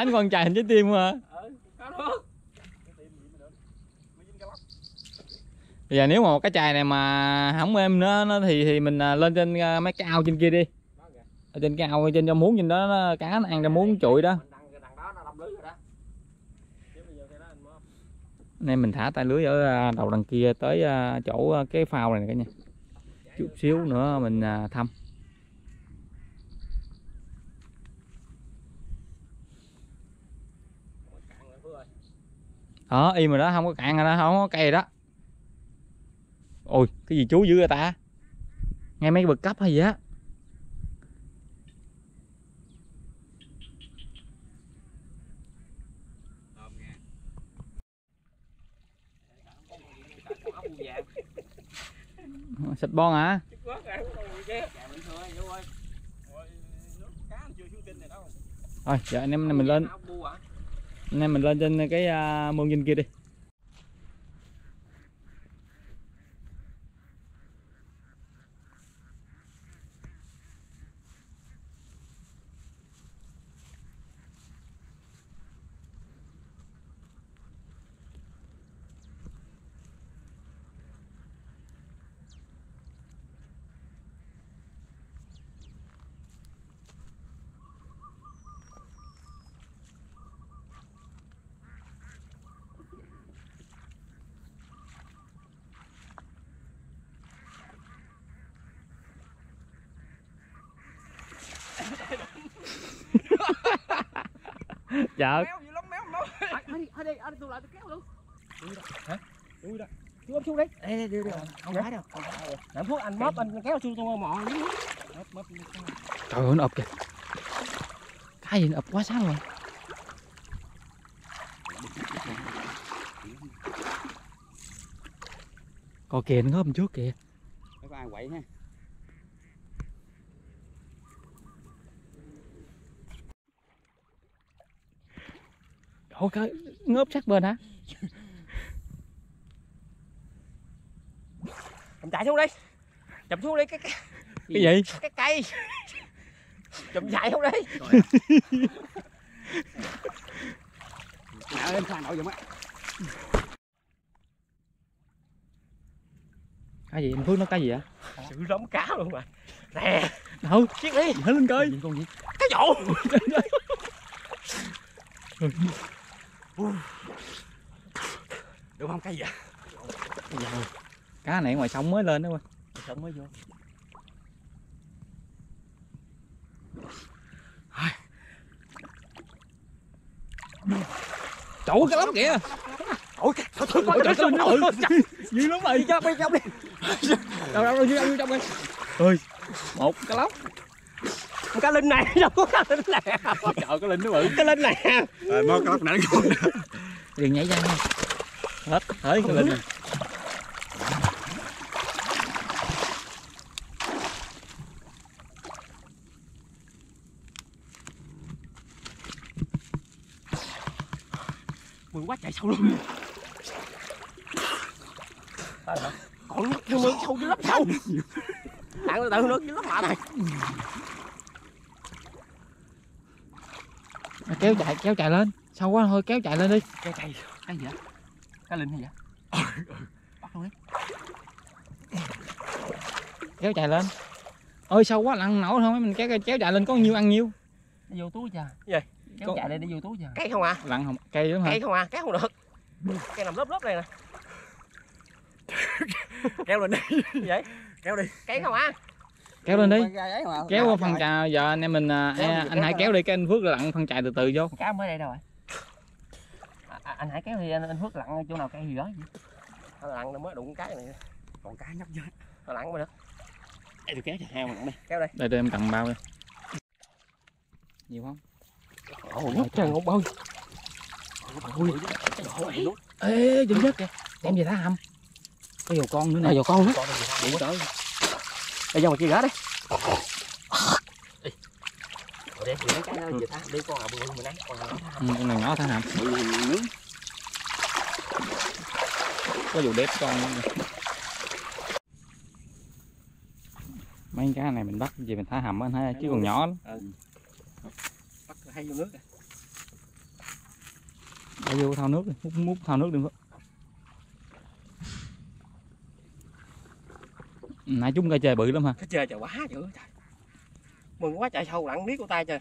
anh con chài hình trái tim mà. Bây giờ nếu mà một cái chài này mà không êm nữa nó thì thì mình à, lên trên à, mấy cái ao trên kia đi. Ở trên cái ao trên trong muống trên đó nó, cá nó ăn trong muống chuỗi đó. Mình nên mình thả tay lưới ở à, đầu đằng kia tới chỗ cái phao này cả nhà. Chút xíu nữa mình thăm cạn rồi Phước ơi đó im rồi đó, không có cạn rồi đó, không có cây đó. Ôi, cái gì chú dữ vậy ta? Nghe mấy bậc cấp hay gì á? Xịt bon hả? Thôi giờ anh em mình lên anh em mình lên trên cái à, uh, mương dinh kia đi. Chợ méo lắm méo lắm thôi đi thôi đi anh tôi lại tôi kéo luôn. Hả? Đó chú ôm xuống đi. Đây đây đây không phải đâu không phải đâu. Làm phước anh móp anh kéo xuống tôi mò móp móp trời ơi nó ập kìa. Cái gì nó ập quá sáng rồi coi kìa nó hôm trước kìa. Có ai quậy ha Ôi cái ngớp sát bên hả? Chậm chạy xuống đi. Chậm xuống đi cái cái cái gì? cái cây. Chậm chạy xuống đi. Nè lên khoan nội giùm á. Cái gì? Anh Phước nó cái gì vậy? Sự lắm cá luôn mà. Nè. Đâu? Chiếc đi hãy lên coi. Cái vụ được không cây gì à cá này ngoài sông mới lên đó quên. Sống mới vô. Trời ơi, cái lắm kìa. Ôi trời, thôi trời, thôi dữ lắm rồi đi cho đi trong đi. Đâu đâu đâu vô trong đi ơi một cái lóc cái linh này đâu có cái linh này. Trời cái linh nó bự. Cái linh này. Rồi mó cái lóc nãy con đừng nhảy ra nha. Hết tới cái linh này. Mừng quá chạy sâu luôn còn nước sâu dưới lắm sâu bạn tự nước dưới lắm lạ này kéo chạy kéo chạy lên. Sâu quá thôi kéo chạy lên đi. Cây cây cái gì vậy? Cái linh gì vậy? Bắt luôn đi. Kéo chạy lên. Ơi sâu quá lặn nổi thôi mình kéo kéo chạy lên có nhiêu ăn nhiêu? Vô túi chưa? Gì? kéo Con- chạy đây đi vô túi chưa? Cây không à? Lặn không? Cây lắm hả cây không à? Kéo không được. Cây nằm lớp lớp này nè. Kéo lên đi. Vậy? Kéo đi. Cây không à kéo lên đi. kéo qua phần trà giờ anh em mình à, anh kéo hãy kéo đi cái anh phước lặn phân chạy từ từ vô. Cá mới đây đâu rồi. À, anh hãy kéo thì anh, anh Phước lặn chỗ nào cây gì đó. Anh lặn nó mới đụng cái này. Còn cá nhóc chết anh lặn mới được. Ê, tôi kéo cho heo lặn đi. Kéo đây. Đây đây em cầm bao đây nhiều không? Ồ nhất trời ngọc ơi. Ôi, ê dừng nhất kìa đem về thả hầm. Có dầu con nữa nè. Này vào con nữa. Đủ tới đây dòng chi gá gã để chị lấy cái nó về thả đi. Con bự mình ăn con con này nhỏ thả hầm bự nướng có dù đẹp con. Mấy cái này mình bắt gì mình thả hầm á anh thấy chứ còn nhỏ lắm. Bắt hay vô nước Thả vô thao nước đi, múc múc thao nước đi. Nãy chúng cây trời bự lắm ha. cái chơi trời quá dữ trời mừng quá chạy sâu lặn biết của tay trời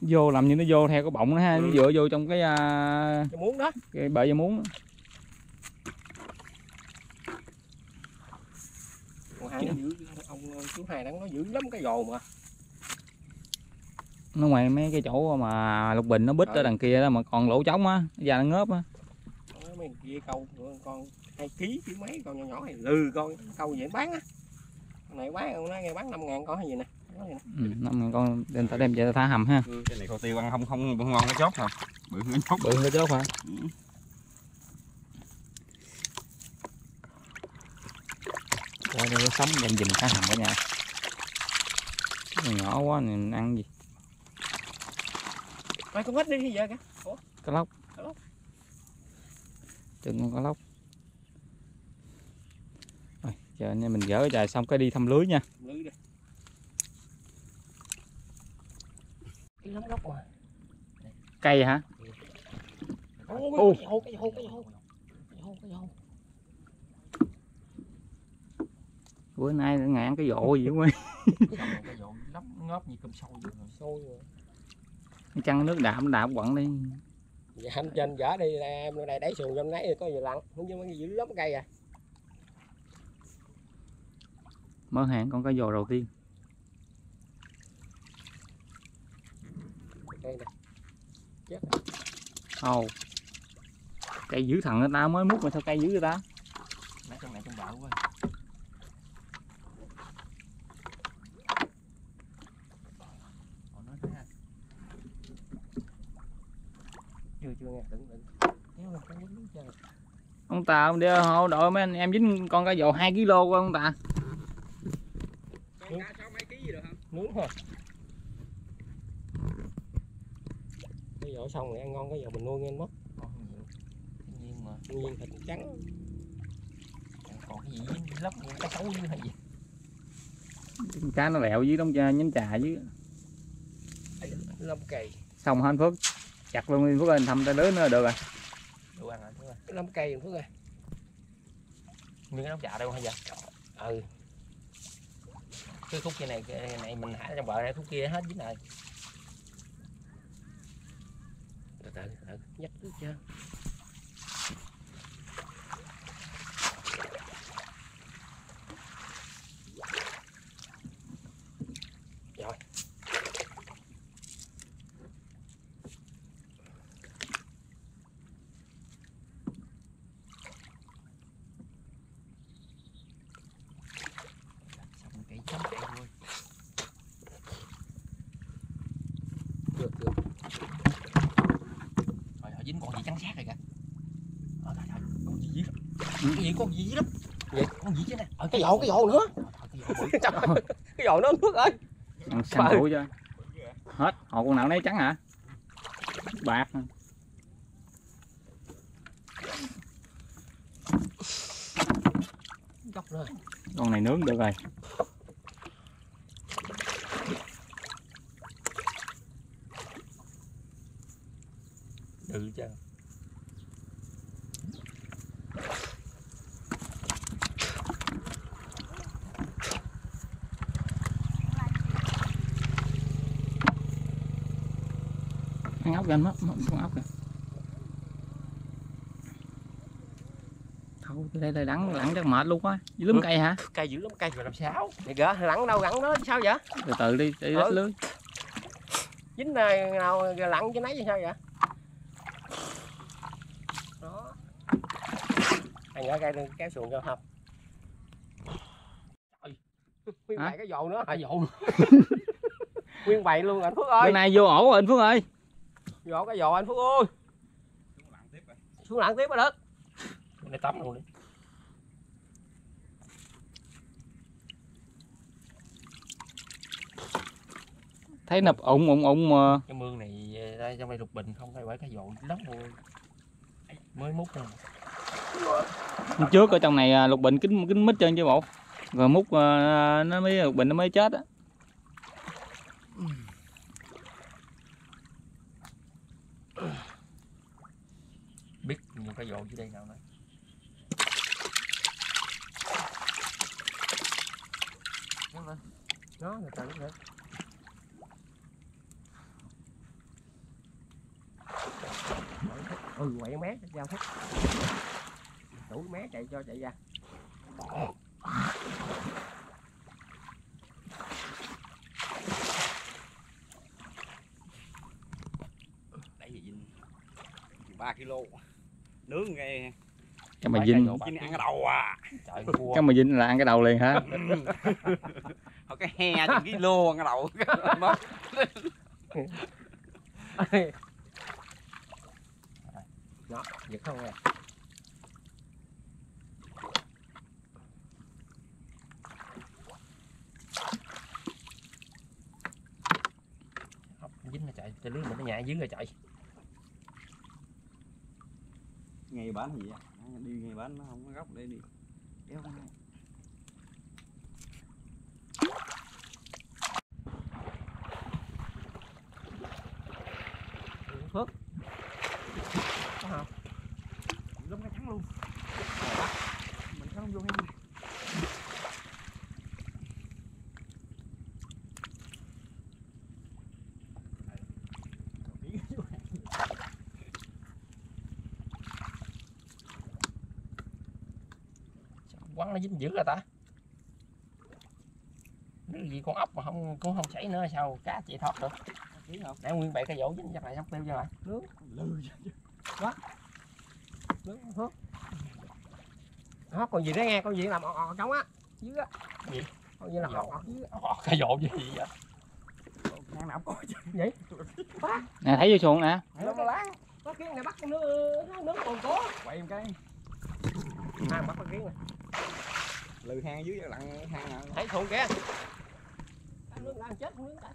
Vô làm như nó vô theo cái bọng nó ha, Ừ. nó dựa vô trong cái, à, cái muốn đó cái bệ dây muốn. ông hai nó dữ ông chú hai đang nó dữ lắm cái gồ mà Nó ngoài mấy cái chỗ mà lục bình nó bít Ừ. ở đằng kia đó mà còn lỗ trống á, da nó ngớp á. Nói mấy kia câu con hai ký chứ mấy con nhỏ nhỏ này lừ con câu gì bán á con này bán ông nói nghe bán năm ngàn con hay gì nè vậy. Ừ, năm ngàn con đem ta đem về thả hầm ha. cái này khô tiêu ăn không không ngon cái chốt hả bự cái chốt Bự cái chốt hả? Qua đây có sống đem dùm thả hầm cả nhà. Nhỏ quá này ăn gì? Ôi, con ít đi thì giờ kìa Cá lóc. Cá lóc. Chừng con cá lóc. Rồi, giờ anh em mình gỡ cái chài xong cái đi thăm lưới nha. lưới đi cái lắm lóc mà Cây hả? Ô, cái dầu cái dầu Bữa nay ngày ăn cái dỗ gì quá. cái dọn lắm ngóp như cơm sôi vậy rồi. sôi rồi Chăn nước đạm đạm quặng đi. dạ anh trên dở đi em ở đây đẩy xuồng trong nấy có gì lặn không chứ mấy dữ lắm cây à Mở hàng con cá dồ đầu tiên. cây nè chết Ồ. Cây dữ thằng người ta mới múc mà sao cây dữ người ta? nãy trong này trong bạo quá Họ nói thế à. chưa chưa nghe đừng đừng kéo lên kéo lên trời Ông ta ông đi hộ đội mấy anh em dính con cá dồ 2 kg của ông ta. con cá mấy ký gì được không nướng ha cái dỗ xong rồi ăn ngon cái dầu mình nuôi nghe mất nhiên mà tự nhiên thịt trắng còn cái gì lắm cái xấu như hay gì Cá nó lẹo dưới đống trà- nhánh trà dưới. lâm cây Xong hết Phước. Chặt luôn đi Phước ơi, thăm tay lưới nữa là được rồi. Ăn rồi đúng rồi lâm cây phước ơi nhưng cái nóc chà đâu hay vậy? Ừ. Cái khúc kia này cái này mình thả trong bờ này khúc kia hết dính rồi. Từ từ từ nhắc nước chưa rồi xong cái chấm cây thôi được được rồi họ dính con gì trắng sát rồi kìa ờ trời trời con gì dữ lắm cái gì con gì dữ lắm Gì? con gì chứ nè ờ cái dầu cái dầu nữa cái dầu nó nước ơi săn đủ cho. Hết. Họ con nào nấy trắng hả? Bạc. Con này nướng được rồi. ừ chứ Anh mất, mất con ốc kìa. Thôi tới đây là đắng lặn chắc mệt luôn quá. Dưới lúm Ừ. cây hả? cây dữ lắm cây rồi làm sao thì gỡ lặn đâu lặn đó sao vậy Từ từ đi, đi Ừ. lưới. dính này nào lặn cho nấy sao vậy đó anh nhỏ cây đừng kéo xuồng cho hợp nguyên Hả? bày cái dầu nữa à dầu nguyên bày luôn anh phước Bữa ơi nay vô ổ rồi anh Phước ơi. Dầu cái dầu anh phước ơi xuống lặn tiếp mới được để tắm luôn đi Thấy nập ụng ụng ụng mà. cái mương này ờ, đây trong đây lục bình không phải bởi cái dọn lắm luôn mới múc thôi Hôm trước ở trong này à, lục bình kính kính mít trơn chứ bộ. Rồi múc à, nó mới lục bình nó mới chết á. Biết nhiều cái vụ dưới đây nào nữa đó, người ta nữa ừ quậy mé giao thích đủ mé chạy cho chạy ra. Đẩy gì Vinh ba kg Nướng nghe. Cái mà cái dinh ăn cái đầu à? Trời cua. Cái mà dinh là ăn cái đầu liền hả? Thôi cái he chừng kg ăn cái đầu. Mất. nó giật không nè Hóc, dính là chạy chạy lưới mình nó nhảy dưới rồi chạy Ngày bán gì vậy? Đi ngày bán nó không có góc để đi. Đéo có hả giống cái thắng luôn. Mình không vô hay gì Sao quăng nó dính dữ rồi ta. Cái gì con ốc mà không cũng không chảy nữa sao cá chạy thoát được? Biết không? để nguyên bậy cái dỗ dính chắc lại xong tiêu cho lại. Nước. Lư nước phước đó còn gì đó nghe con gì làm ọt ọt trống á. Dưới á. Gì? con gì làm ọt ọt dưới cái dỗ gì vậy? Ngang nào có chứ. Nè thấy vô xuồng nè. Nó láng. Có kiến này bắt con nước nước nước còn có. Quay một cái. À bắt con kiến này Lư hang dưới lặn hang nào. Thấy thùng kìa. Nước đang chết con nước đã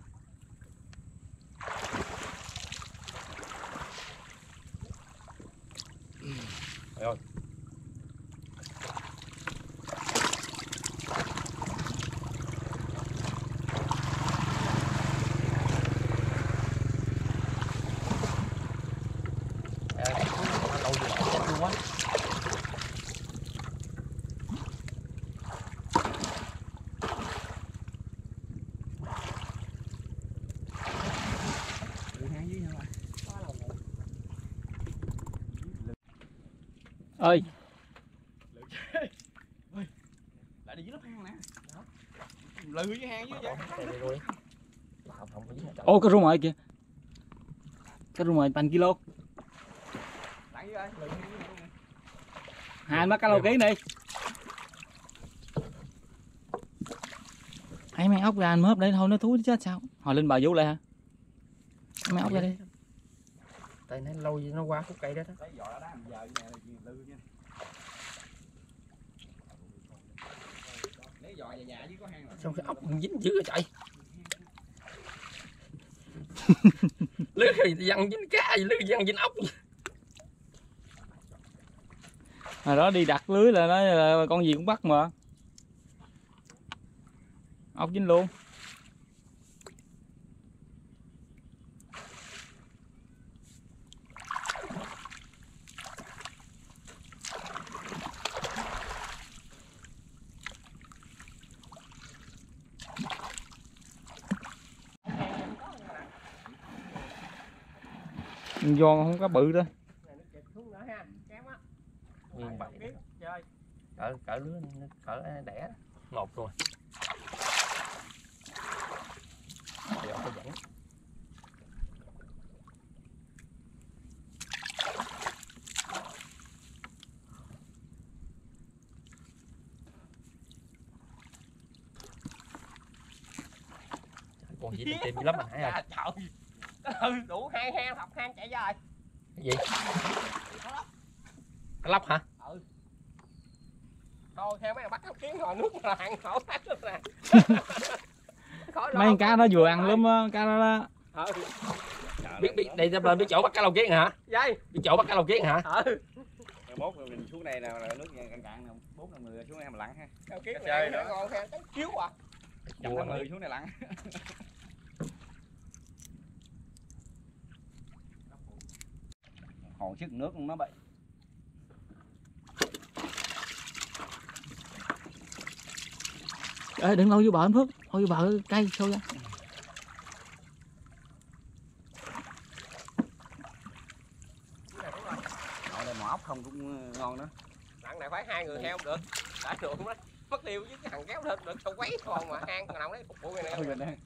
Ờ, lâu rồi chết luôn á Lư hang dưới hả ơi Lại đi dưới lớp hang nè Lư dưới hang dưới vậy Đây, đây, đây. Không, không có dính ở ô cái rung rồi kìa cái rung rồi bằng kilo hai mắt cá lô ký đi. Ấy mấy ốc ra anh mớp đấy thôi nó thúi chết sao? Hồi lên bờ vũ lại hả? Mấy ốc ra đi. Tại nó lâu gì nó qua khúc cây đó đó Thấy giò đá giờ như này là lư chứ Lấy giò dài dài chứ có hang rồi xong cái ốc dính dữ rồi chạy lưới văng dính cá lưới văng dính ốc hồi đó đi đặt lưới là nói là con gì cũng bắt mà. Ốc dính luôn do không có bự đó nguyên cỡ cỡ lứa cỡ đẻ ngột rồi. Giờ có dẫn. Trời, còn gì tìm lắm mà hả à, trời ừ đủ hai hang học hang chạy ra rồi cái gì? Cá lóc hả? Thôi theo mấy thằng bắt ốc kiến hồi nước mà hàng khổ hết luôn nè mấy con cá nó vừa ăn lắm á cá đó, đó. ừ. Biết biết đây là biết chỗ bắt cá lồng kiến hả? Dây biết chỗ bắt cá lồng kiến hả? Ừ. Rồi mốt mình xuống đây nào là nước cạn cạn bốn năm người xuống đây mà lặn ha. Ốc kiến Cái này chơi nó nữa. ngon cái chiếu à. Chậm năm người xuống đây lặn hòn sức nước nó vậy Ê, đừng lâu vô bờ anh Phước. Lâu vô bờ cây sâu ra. Không cũng ờ, ngon đó. Nặng này phải hai người heo được. Đã được mất tiêu chứ thằng kéo lên được sao quấy còn mà hang thằng nào đấy phục vụ người này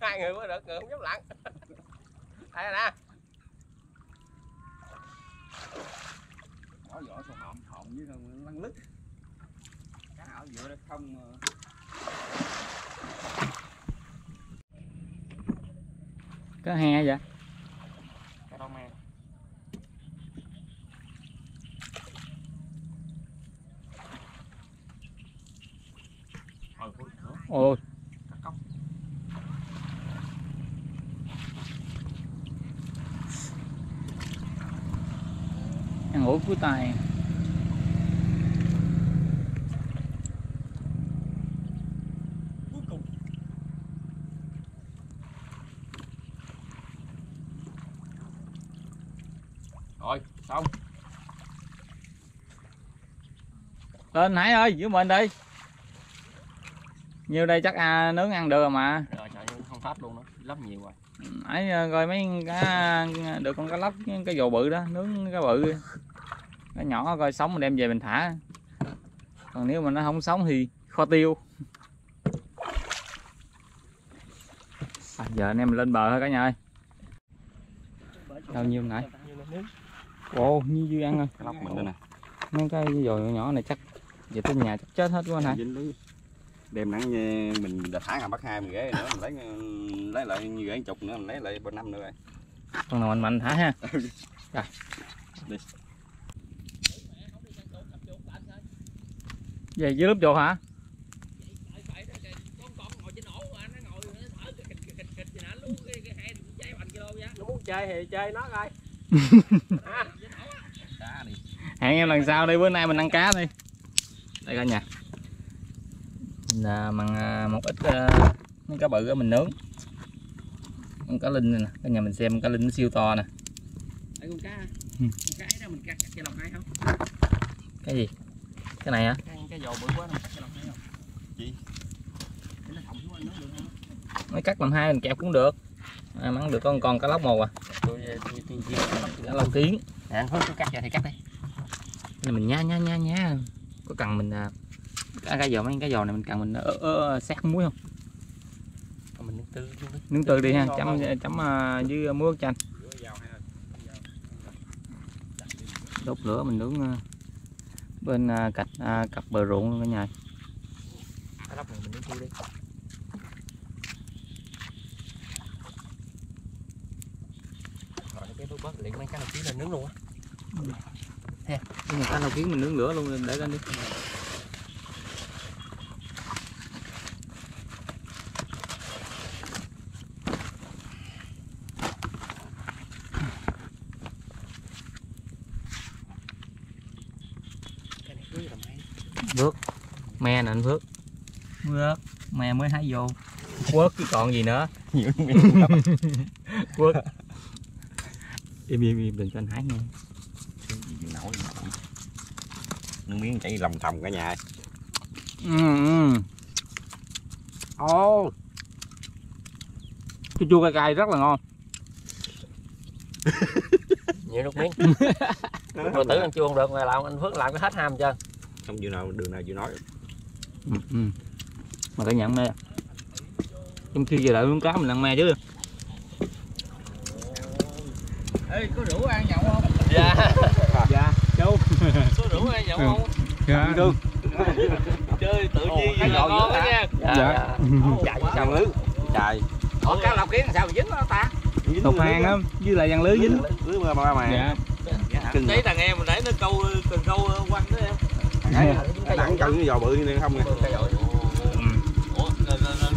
hai người mới được người không dám lặn. Đây nè bỏ vỏ xong hòm hòm với con lăn lứt cá ở giữa đây không ờ, có he vậy. Thôi, thôi, thôi. ôi cuối tay Cuối cùng. Rồi, xong. lên Hải ơi giữ mình đi nhiều đây chắc à, nướng ăn được rồi mà Rồi, trời không phát luôn đó. Lắm nhiều rồi. ấy coi mấy cá được con cá lóc cái dồ bự đó nướng cái bự cái nhỏ coi sống mình đem về mình thả. Còn nếu mà nó không sống thì kho tiêu. À, giờ anh em lên bờ thôi cả nhà ơi. Bao nhiêu nãy ồ như dư ăn rồi lóc mình đây nè. Mấy cái dồi nhỏ này chắc về tới nhà chắc chết hết quá lưới. Đem nắng mình đã thả hà bắt hai mình ghế nữa mình lấy lấy lại như ghế chục nữa mình lấy lại ba năm nữa rồi. Con nào mạnh mạnh thả ha. Rồi. Đi. Về dưới lớp chuột hả Nó muốn chơi thì chơi nó coi. cá đi hẹn em lần sau đi bữa nay mình ăn cá đi đây cả nhà mình à, mặn à, một ít à, mấy cá bự á mình nướng con cá linh này nè cả nhà mình xem cá linh nó siêu to nè Đây con cá. Ừ. Con cá đó mình cắt cắt cái lòng hay không? cái gì cái này hả Cái cái dầu bự quá nó cắt nó làm hai mình kẹp cũng được. À, mắn được con con cá lóc một à. Tôi cá lóc kiến. Nè, tôi cắt cho thì cắt đi. mình nhá nhá nhá nhá. Có cần mình à, cái cái giò mấy cái giò này mình cần mình ớ, ớ, sát muối không? Mình nướng tư luôn đi. nướng từ đi ha. Chấm chấm à, với muối chanh. Đốt lửa mình nướng à, bên à, cạch à, cặp bờ ruộng luôn cả nhà. Cái cái mấy cái này tí là nướng luôn á. nhưng mà cá đầu kiến mình nướng lửa luôn để lên đi Hay. me nè anh Phước Phước me mới hái vô quớt chứ còn gì nữa quớt im im im đừng cho anh hái nha gì nổi nước miếng chảy lòng thòng cả nhà ừ, ừ. Ồ. chua chua cay cay rất là ngon Nhiều nước miếng. Rồi ăn chua không được mà làm anh Phước làm cái hết ham chưa? không vừa nào đường nào vừa nói ừ, ừ. mà cả nhận me trong khi giờ đợi uống cá mình ăn me chứ Ê, có rượu ăn nhậu không? Dạ. dạ châu Có rượu hay nhậu không? dạ thương Chơi tự nhiên cái là ngon đó nha. Dạ. Dạ. chạy sao lưới chạy Ủa, cá lọc kiến sao mà dính nó ta? thục hàng á với lại dàn lưới dính lưới mưa ba mà dạ cưng Thấy thằng em mình nãy nó câu cần câu quăng đó em. cái nặng chân với giò bự như này không nè Ủa,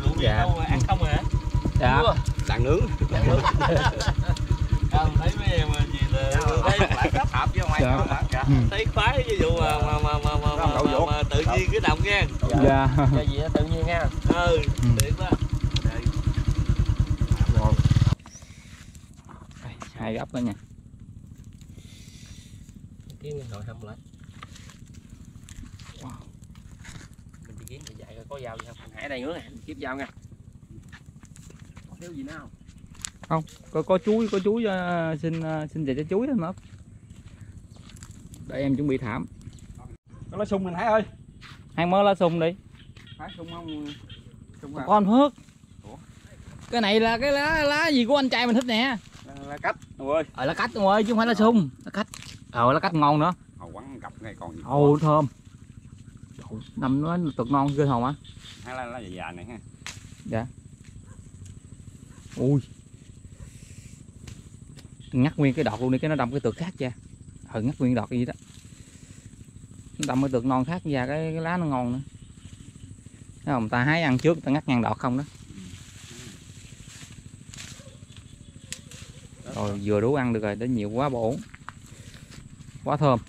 lũ gì Dạ. đâu mà ăn không hả? dạ đạn nướng Không thấy mấy em gì là thấy Lại kết hợp với ngoài Dạ. không? Dạ. thấy khoái ví dụ mà mà mà mà mà, mà, vỗ. mà, tự nhiên cái động nha. dạ Cái gì tự nhiên ha. Ừ, tuyệt quá. hai góc đó nha Hâm lại. Wow. Mình chỉ kiếm thì dạy coi có dao gì không. Hải đây nữa nè kiếm dao nha. Có thiếu gì nào có có chuối có chuối uh, xin uh, xin về cho chuối thôi mất để em chuẩn bị thảm. Có lá sung mình thấy ơi. Hai mớ lá sung đi. Thấy sung không? Sung à con phước Ủa? cái này là cái lá lá gì của anh trai mình thích nè. Lá cách. Ôi ờ lá cách ông ơi chứ không phải lá sung. Lá cách. Ờ lá cách ngon nữa gặp ngay còn gì ồ thơm. Trời, nằm nó cực ngon ghê hồn á? Hay là lá dài dài này ha. Ui. Ngắt nguyên cái đọt luôn đi cái nó đâm cái tược khác ra ừ ngắt nguyên đọt cái gì đó. Nó đâm cái tược non khác ra cái, cái lá nó ngon nữa. Thấy không? ta hái ăn trước ta ngắt ngang đọt không đó. Rồi vừa đủ ăn được rồi đến nhiều quá bổ. Quá thơm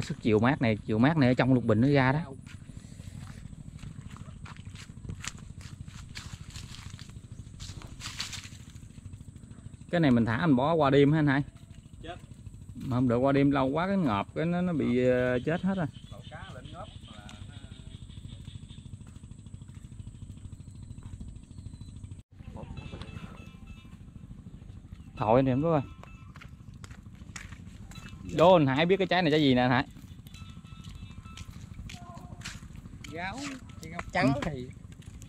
sức chiều mát này chiều mát này ở trong lục bình nó ra đó. Cái này mình thả mình bỏ qua đêm ha anh hai? Chết. mà không được qua đêm lâu quá cái ngợp cái nó nó bị ờ, chết hết rồi. Thổi anh em coi đố anh hải biết cái trái này trái gì nè anh hải? Gáo gáo trắng thì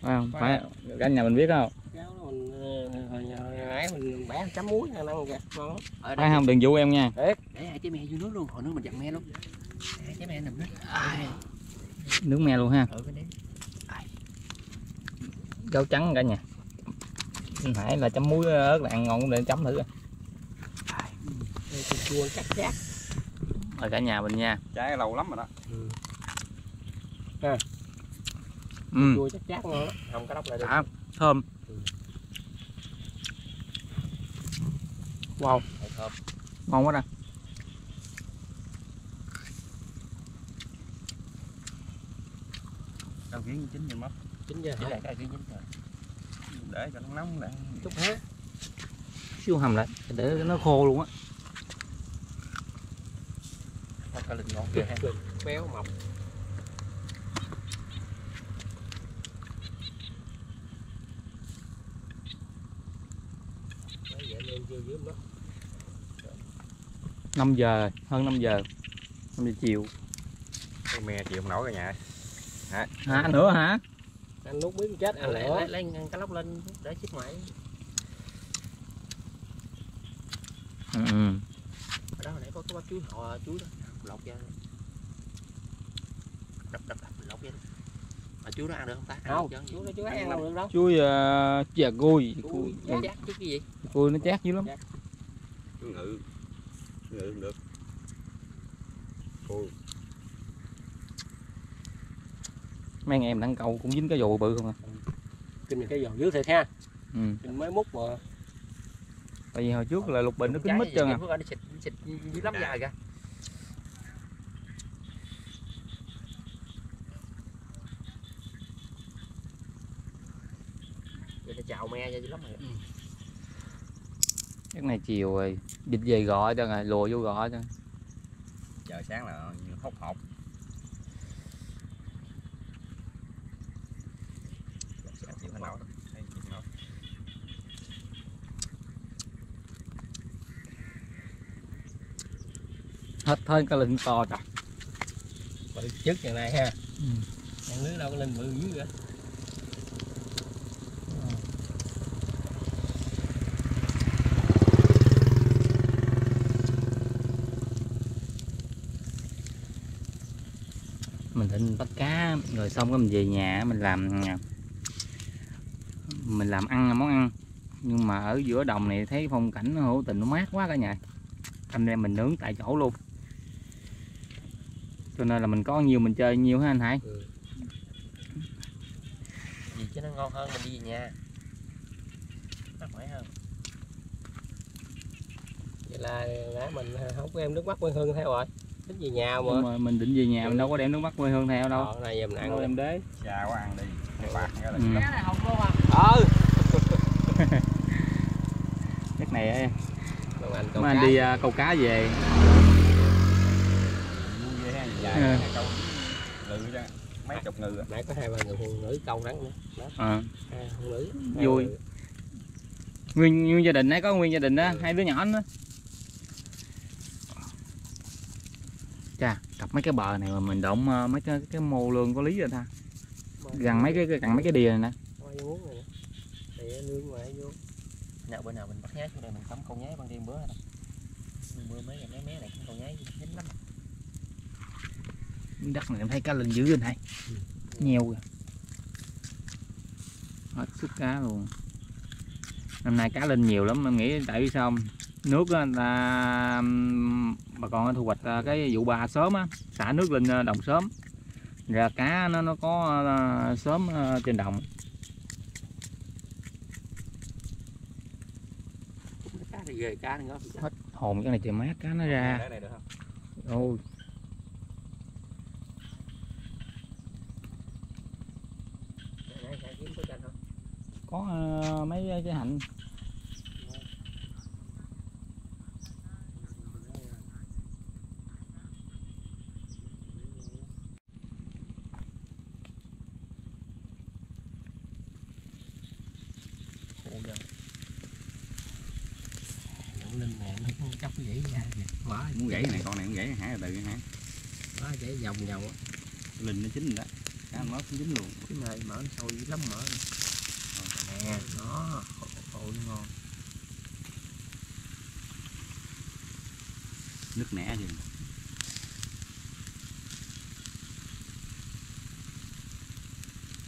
phải không? Phải. Cái nhà mình biết không? Gáo mình ờ, hồi ấy mình bẻ chấm muối năng kìa ngon lắm. Ở phải không? Đừng dụ em nha. Để hai trái me vô nước luôn hồi nước mình dặn me luôn. Hai trái me nằm nước nước me luôn ha. Gấu trắng cả nhà. Anh hải là chấm muối ớt là ăn ngon cũng để chấm thử coi. Đây, chua chua chắc chắc rồi cả nhà mình nha. Trái lâu lắm rồi đó. Ừ. Chua chắc chắc ngon lắm không có đốc lại được đã thơm. Wow. Thơm. Ngon quá nè đâu kiến chín vậy mất. Chín giờ lại cái cái dính rồi. để cho nó nóng đã chút hết siêu hầm lại để nó khô luôn á Cái linh ngon ghê ha. béo mập 5 giờ rồi, hơn 5 giờ 5 giờ chiều cái me chịu không nổi cả nhà hả nữa hả anh nuốt miếng chết ăn Lấy, lẻ lấy, lấy cái lóc lên để xích ngoại. ừ. ừ. Ở đó hồi nãy có cái bắp chuối họ chuối đó. Lột ra. Đập đập đập lột ra. Mà chuối nó ăn được không ta? Ăn không. chứ? chú nó chú ăn đâu được đâu chuối uh, chà gui Ui, Chắc chắc chứ cái gì? cùi nó chát dữ lắm. Chú ngự. Ngự được. Ôi, mấy anh em đang câu cũng dính cái dù bự không à? Kinh mình cái giò dưới thiệt ha. Ừ. kinh mới múc mà. Tại vì hồi trước là lục bình nó kín mít trơn à. Nó xịt xịt dữ lắm dài kìa. Vậy ra dữ lắm rồi. cái này chiều rồi dịch về gọ cho rồi lùa vô gọ cho. Giờ sáng là hốc không nổi. hết thôi cái lưng to bự chất như này ha. Ừ. nước đâu có lên bự dữ vậy mình định bắt cá, rồi xong cái mình về nhà mình làm mình làm ăn, món ăn. Nhưng mà ở giữa đồng này thấy phong cảnh nó hữu tình nó mát quá cả nhà. Anh em mình nướng tại chỗ luôn. Cho nên là mình có nhiều mình chơi nhiều ha anh Hải? Ừ. Gì chứ nó ngon hơn mình đi về nhà. Nó khỏe hơn. vậy là nãy mình, không có em nước mắt quê hương theo rồi? Thích về nhà mà. Mà mình định về nhà mình đâu có đem nước mắt quê hương theo đâu. Ờ, này giờ mình ăn đem đế. Cha quá ăn đi. Cái bạc cái là Ừ. cái này không có à. Ừ cái này Còn anh câu đi à, câu cá về. Vui dài Ừ. câu. Mấy chục ngư à. nãy có hai ba người phụ nữ câu rắn nữa. Ờ. hai phụ nữ. Vui. nguyên nguyên gia đình ấy có nguyên gia đình đó hai đứa nhỏ nữa cặp mấy cái bờ này mà mình động ờ, mấy cái cái mô lương có lý rồi ta. Gần mấy cái gần mấy cái đìa này nè. Nào bữa nào mình bắt nhái xuống đây mình cắm câu nhái ban đêm bữa này bữa mấy ngày mấy mé này câu nhái dính lắm. Đất này em thấy cá linh dữ lên hay nhiều kìa. Hết sức cá luôn. Năm nay cá linh nhiều lắm em nghĩ tại vì sao không? Nước á, người ta bà con thu hoạch à, cái vụ ba sớm á xả nước lên à, đồng sớm. Ra cá nó nó có à, sớm trên đồng. Ghê cá nữa hết hồn cái này trời mát cá nó ra. Để này được không? Ôi có mấy cái hạnh khổ giờ Động linh này nó cũng chóc cái gãy ra kìa quá muốn gãy này con này muốn gãy hả từ hả quá chảy vòng vòng á. Linh nó chín rồi đó. Cá nó cũng chín luôn. Cái này mỡ nó sôi dữ lắm mỡ nè nó ôi ngon. Nước nẻ gì?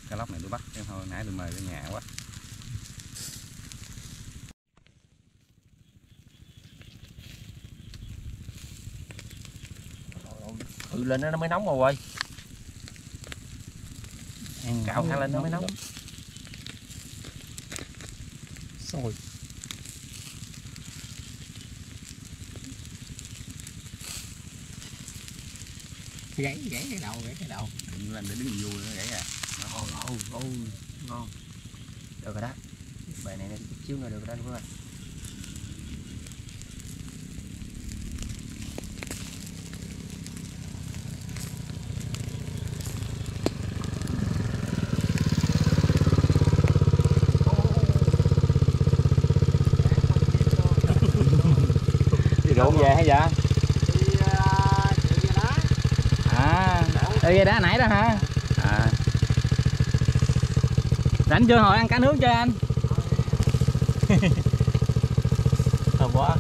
Cá lóc này tôi bắt cái thôi nãy tôi mời cái nhà quá ừ lên nó mới nóng rồi quay cạo thang lên nó mới nóng sôi gãy gãy cái đầu gãy cái đầu. Lên để đứng vui nó gãy à. Ôi ôi ôi ngon. Được rồi đó. Bài này chút xíu nữa được rồi đó đúng không ghe đá nãy đó hả? À. Rảnh chưa hồi ăn cá nướng cho anh? Thơm quá.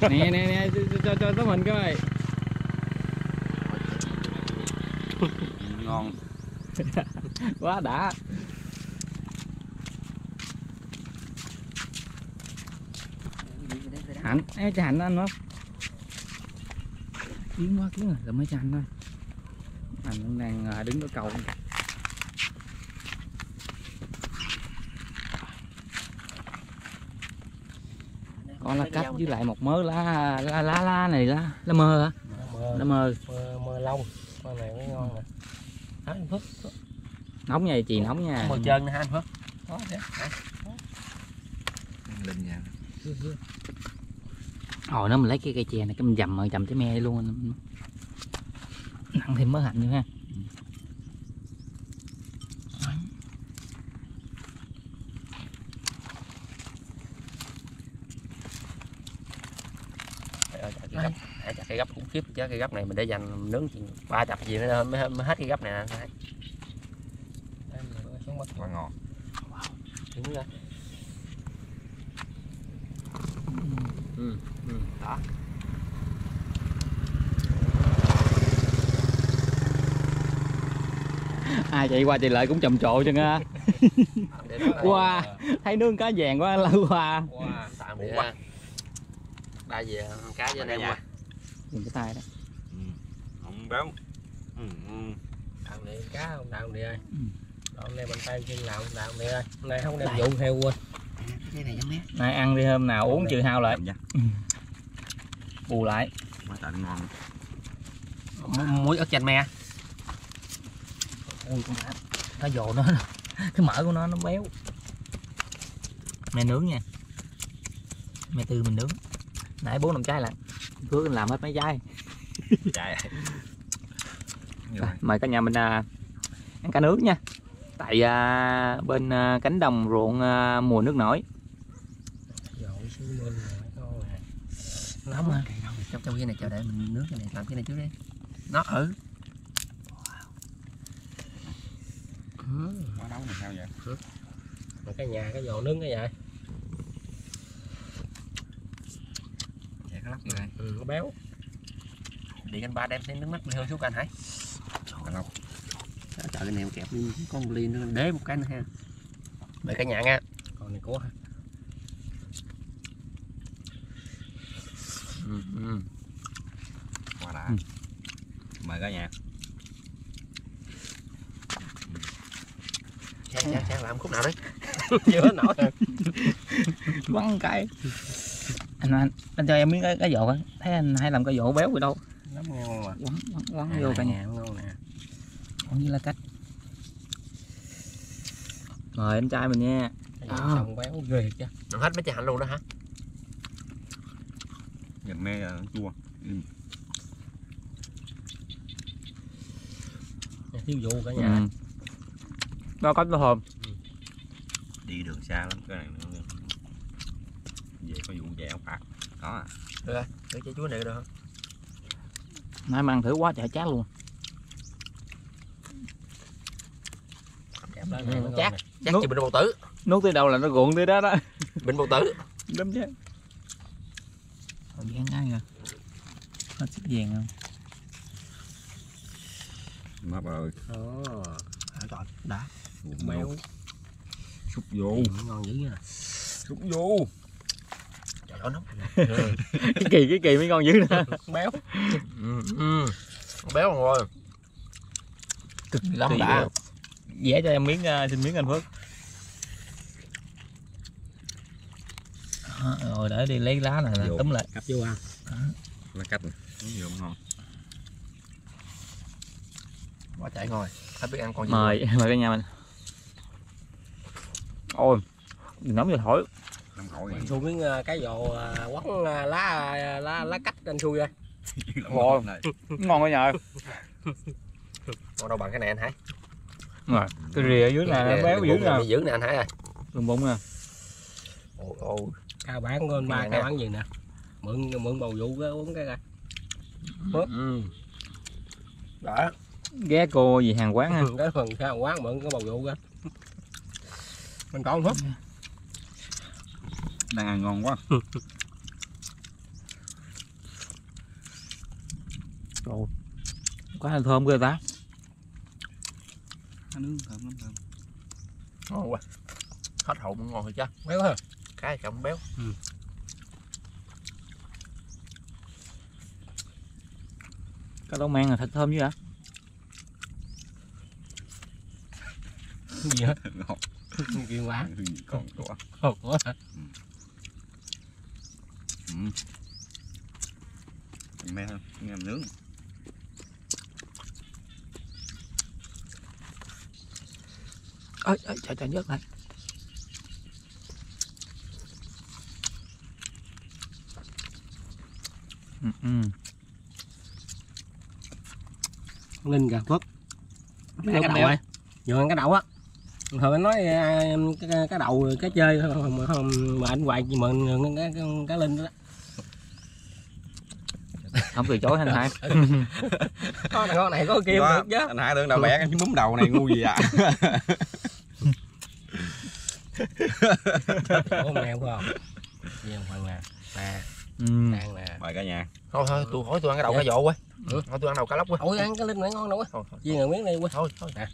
Nè nè nè cho cho, cho tấm hình coi quá đã. Hạnh Ê, cho hạnh anh không kiến quá kiến rồi rồi mới cho anh thôi anh đang à, đứng ở cầu. Con lá cách với lại một mớ lá lá lá, lá này lá lá mơ hả? Mơ. Lá mơ. Mơ mơ lông con này mới ngon nè. Anh phước nóng nha chị nóng nha. Mơ trơn nè ha anh phước. Đó thế. Linh nha hồi nó mình lấy cái cây chè này cái mình dầm rồi dầm tới me đi luôn. Anh. nặng thêm mớ hạnh nữa ha. Cái gấp cái khủng khiếp chứ cái gấp này mình để dành nướng chừng ba chập gì nữa mới, mới hết cái gấp này. nè xuống mất quá ngon đúng ra ừ, ừ, đó. Ai chạy qua chạy lại cũng trầm trộ chân á. Wow. thấy nướng cá vàng quá lâu qua tạm biệt ha. Ba về ăn cá với anh em qua dùng cái tay đó. Không béo. Ừ, ừ. đào này cá không đào này ơi. Ừ. hôm nay mình tay chân nào đào này ơi. Hôm nay không đem vụ heo quên. Cái này giống mé nay ăn đi hôm nào uống trừ hao lại. Làm nha. bù lại. Ngon. Mu- muối ớt chanh me. Ui con cá dồ nó cái mỡ của nó nó béo. Mẹ nướng nha. Mẹ tư mình nướng. Nãy bốn năm trái phước anh làm hết mấy trái. Mời cả nhà mình à, ăn cá nướng nha tại à, bên à, cánh đồng ruộng à, mùa nước nổi. Này nóng hả Trong trong cái này chờ để mình nước cái này làm cái này trước đi. Nó ở Ừ. quá nóng làm sao vậy? Mà cái nhà cái dồ nướng cái vậy. Chạy khó lắm vậy. Ừ, nó béo. Đi anh ba đem thêm nước mắt mày hơi xuống anh hãy Còn đâu. Chợ cái này kẹp đi con ly nữa đế một cái nữa ha. Để cả nhà nha. Còn này của hả ừ, ừ. quá đã. Ừ. mời cả nhà. Chán chán chán làm khúc nào đấy? Chưa hết nổi. Vắng cái. Anh anh anh cho em miếng cái cái dỗ thấy anh hay làm cái dỗ béo gì đâu. Lắm ngon mà quấn quấn, quấn vô cả nhà quấn như là cách. Mời anh trai mình nha. À. xong béo ghê chứ. Nó hết mấy chai hạnh luôn đó hả? Nhìn mê là chua. Thiếu vụ cả nhà. Ừ. nó có cái hồn đi đường xa lắm cái này nữa về có vụ về ông phạt. Đó à. để trái chuối này được không? Nay mà ăn thử quá trời chát luôn chắc. chắc chắc Nước- chỉ bình bầu tử. Nuốt tới đâu là nó ruộng tới đó đó. Bình bầu tử. Đúng chứ. Còn dán ngay rồi nó xích vàng không? Mập rồi ồ trời đã. Béo xúc vô. Ngon dữ nha. Xúc vô. Trời ơi nóng. Cái kỳ cái kỳ mới ngon dữ nè. Béo. Ừ, ừ. béo rồi. Cực lắm đã. Vẽ cho em miếng uh, xin miếng anh Phước. Đó, rồi để đi lấy lá này nè Vô. túm lại. Cặp vô à là nó nhiều ngon. Quá chạy ngồi. Hết biết ăn con gì mời mời cả nhà mình. Ôi nóng vô thổi. Anh xui miếng ờ, cái dồ ờ, quấn ờ, lá ờ, lá lá cách anh xui ơi Ngon. ngon cả nhà ơi còn đâu bằng cái này anh Hải rồi cái rìa dưới này nó béo dữ nè dữ nè anh Hải ơi. Bụng bụng nè. Ồ ồ. Cao bán của anh ba cao bán gì nè? Mượn mượn bầu vụ cái uống cái coi. Ừ. đó. Ghé cô gì hàng quán ha. Cái phần sao quán mượn cái bầu vụ coi mình còn hút đang ăn ngon quá. Quá là thơm cơ ta nướng thơm lắm thơm ngon quá. Hết hậu cũng ngon rồi chứ. Béo hả? Cái trọng béo. Cái lẩu mang là thật thơm chứ hả? Gì hết ngon. Kêu quá? Còn của Ồ, quá ừ. mê hơn nghe nướng ơi ơi trời trời nhớt lại ừ, ừ. linh kìa phước Béo, cái béo. ơi vừa ăn cái đầu á. Hồi anh nói à, cái, cái đầu cái chơi không mà, không, mà anh hoài gì mà cái, cái, cái linh đó. Không từ chối anh hai. Con này con này có kêu Đó, được chứ. anh hai tưởng đầu bẻ cái búm đầu này ngu gì à mèo phải không? Gì không nè nè đang nè mời cả nhà. Thôi thôi tôi hỏi tôi ăn cái đầu cá dỗ quá. Ừ. tôi ăn đầu cá lóc quá. Ôi ăn cái linh này ngon đâu quá. Chiên một miếng đi quá. Thôi thôi. Nè.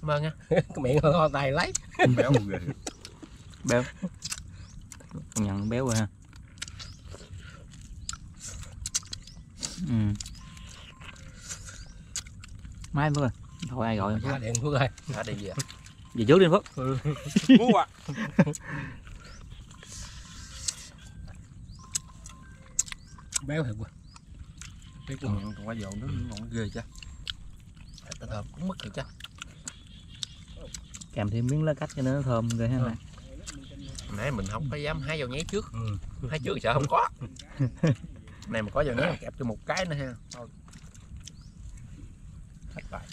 cảm ơn nha. Cái miệng hơi ho tay lấy. Béo. Ghê công nhận béo rồi ha. Ừ. mai rồi. Thôi ai gọi? Em Dạ, điện phước ơi đã đi gì à về trước đi phước. Ngu à béo thiệt quá. Biết còn nhận còn quá dầu nước ngon ghê chứ. Tao thơm cũng mất rồi chứ. Kèm thêm miếng lá cách cho nó thơm ghê ha. Bạn nãy mình không có dám hái dầu nháy trước. Ừ. hái trước sợ không có. Này mà có dầu nháy kẹp cho một cái nữa ha. Thôi. Thất bại.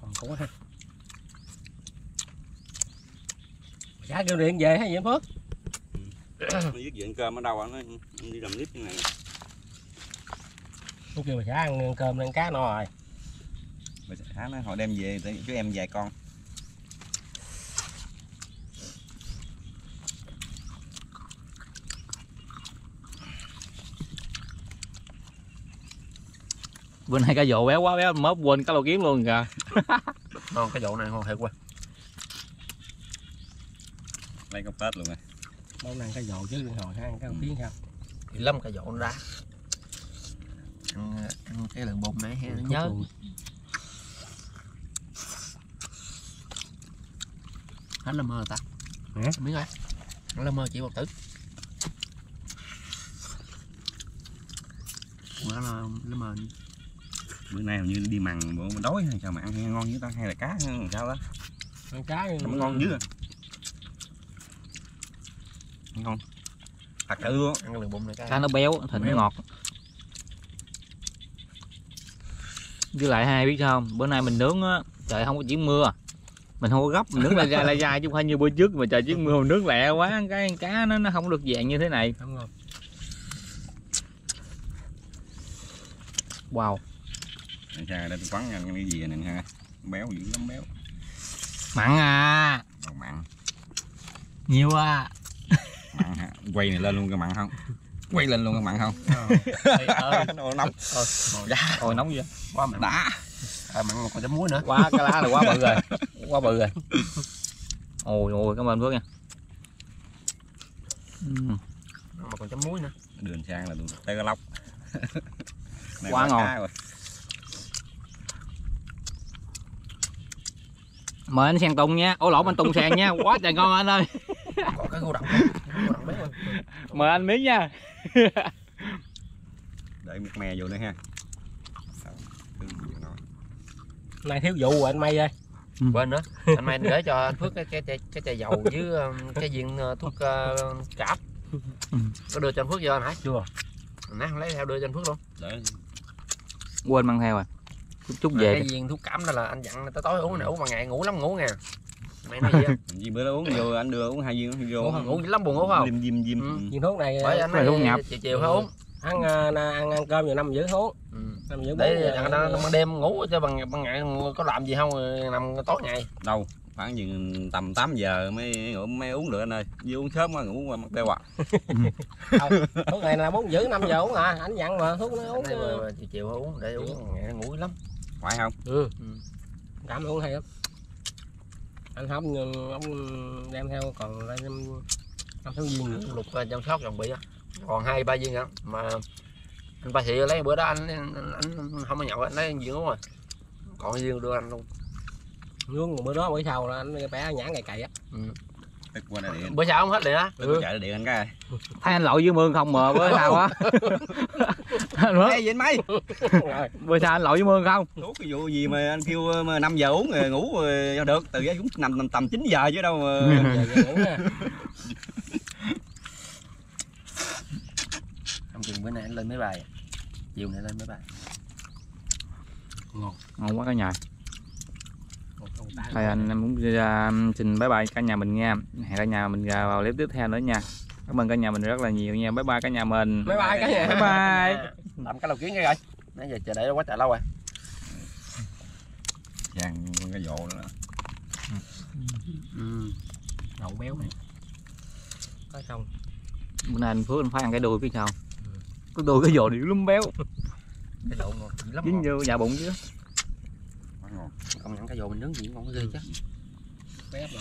Còn cũng ha giá kêu điện về hay gì anh Phước? Nó giết diện cơm ở đâu anh nó đi làm nít như này. Lúc kêu mà xã ăn, cơm ăn cá no rồi. Bà xã nó họ đem về để cho em vài con. Bữa nay cá dụ béo quá béo mớp quên cá lô kiếm luôn kìa. Ngon cái dầu này ngon thiệt quá lấy con tết luôn rồi. Đâu ăn cái dầu chứ đừng hồi ăn cái tiếng sao thì lâm cái dầu nó ra ăn, ăn cái lần bông này ha nó nhớ. hết là mơ ta. Hả? miếng ơi nó là mơ chỉ một tử. Nó là nó mơ bữa nay hình như đi mặn bộ đói hay sao mà ăn hay ngon với ta? Hay là cá hay làm sao đó? Ăn cá nó ngon dữ à ngon thật sự luôn. Ăn cái lần bông này cá nó béo thịt nó ngọt. Với lại hai biết không? Bữa nay mình nướng á trời không có chỉ mưa. Mình không có gấp mình nướng lai dai lai dai chứ không phải như bữa trước mà trời chỉ mưa mình nướng lẹ quá cái cá nó nó không được dạng như thế này. Đúng không wow. Để cha đây tôi quắn ăn cái gì này nè ha? Béo dữ lắm béo. Mặn à. Còn mặn. Nhiều à mặn hả? Quay này lên luôn cái mặn không? Quay lên luôn cái mặn không? Ơi nó nóng. Ôi nóng vậy quá mặn. Đã. À, mặn còn chấm muối nữa. Quá cái lá là quá bự rồi. Quá bự rồi. Ôi ôi cảm ơn phước nha. Mà còn chấm muối nữa. Đường sang là tới cái lóc. Này Quá ngon. rồi. mời anh sang tùng nha. Ổ lộn anh tùng sàn nha. Quá trời ngon anh ơi còn cái gô đậm gô đậm bé mời anh miếng nha. Để mực me vô nữa ha. Nay thiếu vụ rồi anh May ơi. Quên nữa. Anh mai để cho anh phước cái cái cái, cái chai dầu với um, cái viên uh, thuốc uh, cảm có đưa cho anh phước vô anh hả chưa. Nãy lấy theo đưa cho anh phước luôn. Để. Quên mang theo à. Chút chút về cái viên thuốc cảm đó là anh dặn tới tối uống này uống mà ngày ngủ lắm ngủ nha mày nói gì á? gì bữa đó uống vô anh đưa uống hai viên vô. Ngủ, ngủ lắm buồn ngủ không? Dim Ừ. Ừ. viên thuốc này bởi anh Phải uống nhập. chiều chiều phải uống. Ăn à, na- ăn ăn cơm giờ năm uống ừ. năm giờ để ăn nó ban đêm ngủ cho bằng ban ngày có làm gì không nằm tối ngày. Đâu khoảng chừng tầm 8 giờ mới ngủ mới uống được anh ơi. Chứ uống sớm quá ngủ qua mất đeo à thuốc này là bốn giờ năm giờ uống à. Anh dặn mà thuốc nó uống Này mà, mà chiều chiều uống để uống ngày nó ngủ lắm. Phải không? Ừ. Ừ. cảm uống hay lắm anh không ông đem theo còn lại năm năm sáu viên lục chăm sóc dòng bị á. Còn hai ba viên nữa. Mà anh ba thị lấy bữa đó anh, anh, anh không có nhậu anh lấy viên uống rồi. Còn viên đưa anh luôn. Nướng bữa đó bữa sau là anh bẻ nhãn ngày cày á. Điện. Bữa sau không hết liền á. Tức chạy điện anh cái thấy anh lội dưới mương không mà bữa sao á Ê, vậy anh mấy bữa sao anh lội dưới mương không? Ủa cái vụ gì mà anh kêu mà 5 giờ uống rồi ngủ rồi cho được. Từ giờ cũng nằm tầm, tầm 9 giờ chứ đâu mà. Giờ giờ ngủ nha. Không chừng bữa nay anh lên máy bay. Chiều nay lên máy bay. Ngon. Quá cả nhà. Thôi anh em muốn ra xin bye bye cả nhà mình nha. Hẹn cả nhà mình ra vào clip tiếp theo nữa nha cảm ơn cả nhà mình rất là nhiều nha. Bye bye cả nhà mình. Bye bye cả nhà. Bye bye. Làm cái đầu kiến cái rồi. Nãy giờ chờ đợi quá trời lâu rồi. Vàng con cái vộ nữa ừ. đậu béo này. Có xong. Bữa nay anh Phước anh phải ăn cái đùi biết sao cái đùi cái dồ điệu lắm béo. Cái độ ngon dữ lắm dính vô dạ bụng chứ. Ngon công nhận cái dầu mình nướng gì ngon ghê chứ. Béo nữa